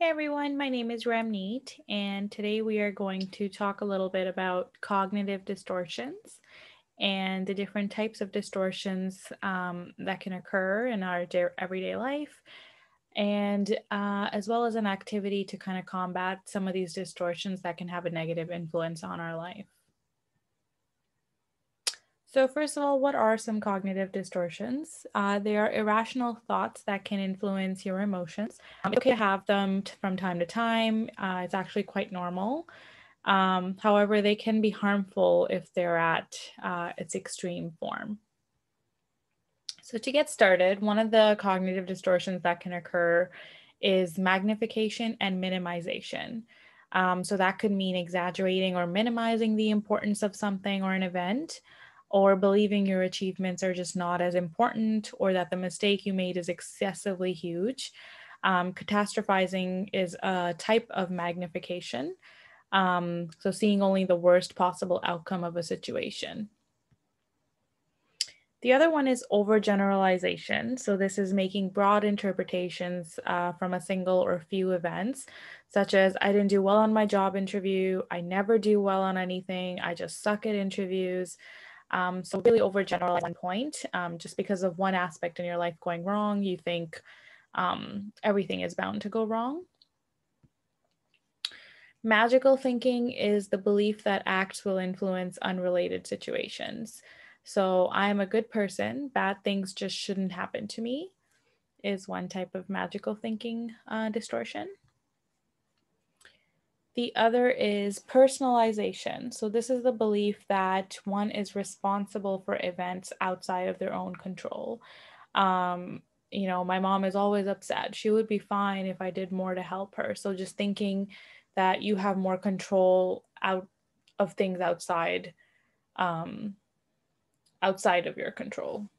Hey everyone, my name is Ramneet, and today we are going to talk a little bit about cognitive distortions and the different types of distortions um, that can occur in our everyday life, and uh, as well as an activity to kind of combat some of these distortions that can have a negative influence on our life. So, first of all, what are some cognitive distortions? Uh, they are irrational thoughts that can influence your emotions. Um, it's okay to have them t- from time to time, uh, it's actually quite normal. Um, however, they can be harmful if they're at uh, its extreme form. So, to get started, one of the cognitive distortions that can occur is magnification and minimization. Um, so, that could mean exaggerating or minimizing the importance of something or an event or believing your achievements are just not as important or that the mistake you made is excessively huge. Um, catastrophizing is a type of magnification. Um, so, seeing only the worst possible outcome of a situation. The other one is overgeneralization. So, this is making broad interpretations uh, from a single or few events, such as I didn't do well on my job interview, I never do well on anything, I just suck at interviews. Um, so really overgeneralize one point, um, just because of one aspect in your life going wrong, you think um, everything is bound to go wrong. Magical thinking is the belief that acts will influence unrelated situations. So I'm a good person, bad things just shouldn't happen to me, is one type of magical thinking uh, distortion. The other is personalization. So, this is the belief that one is responsible for events outside of their own control. Um, you know, my mom is always upset. She would be fine if I did more to help her. So, just thinking that you have more control out of things outside um, outside of your control.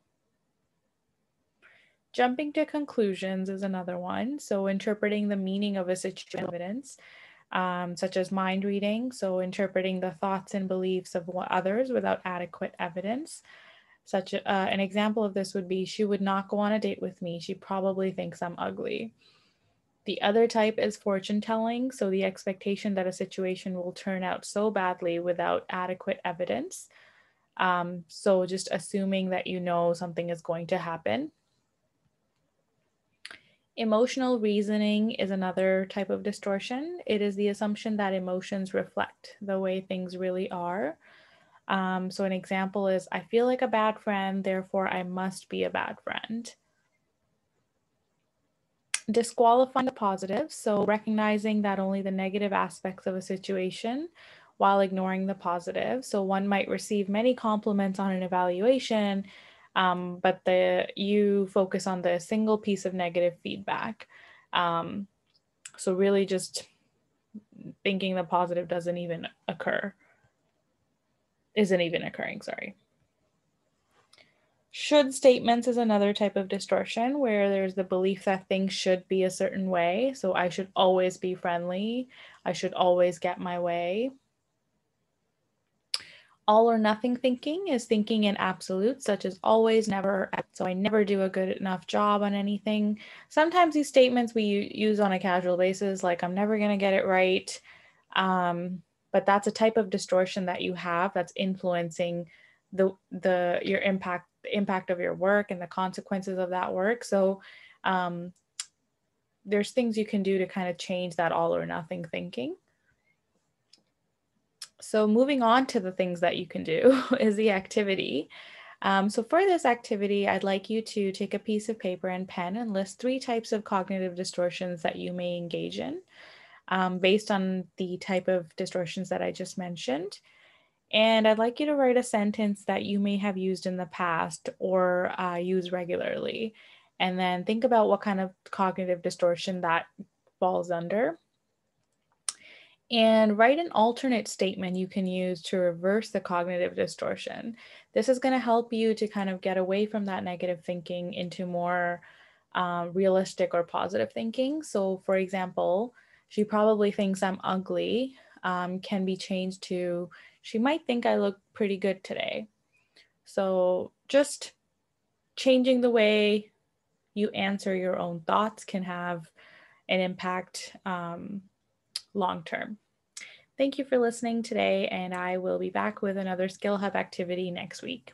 Jumping to conclusions is another one. So, interpreting the meaning of a situation evidence um, such as mind reading, so interpreting the thoughts and beliefs of others without adequate evidence. Such a, uh, an example of this would be she would not go on a date with me. She probably thinks I'm ugly. The other type is fortune telling, so the expectation that a situation will turn out so badly without adequate evidence. Um, so just assuming that you know something is going to happen. Emotional reasoning is another type of distortion. It is the assumption that emotions reflect the way things really are. Um, so, an example is I feel like a bad friend, therefore, I must be a bad friend. Disqualifying the positive, so recognizing that only the negative aspects of a situation while ignoring the positive. So, one might receive many compliments on an evaluation um, but the you focus on the single piece of negative feedback. Um, so really just thinking the positive doesn't even occur. Isn't even occurring sorry. Should statements is another type of distortion where there's the belief that things should be a certain way. So i should always be friendly. I should always get my way all or nothing thinking is thinking in absolutes, such as always, never. So I never do a good enough job on anything. Sometimes these statements we use on a casual basis, like I'm never going to get it right. Um, but that's a type of distortion that you have that's influencing the the your impact the impact of your work and the consequences of that work. So um, there's things you can do to kind of change that all or nothing thinking. So moving on to the things that you can do is the activity. Um, so for this activity, I'd like you to take a piece of paper and pen and list three types of cognitive distortions that you may engage in um, based on the type of distortions that I just mentioned. And I'd like you to write a sentence that you may have used in the past or uh, use regularly. And then think about what kind of cognitive distortion that falls under and write an alternate statement you can use to reverse the cognitive distortion. This is going to help you to kind of get away from that negative thinking into more uh, realistic or positive thinking. So, for example, she probably thinks I'm ugly um, can be changed to she might think I look pretty good today. So, just changing the way you answer your own thoughts can have an impact um, long term. Thank you for listening today, and I will be back with another Skill Hub activity next week.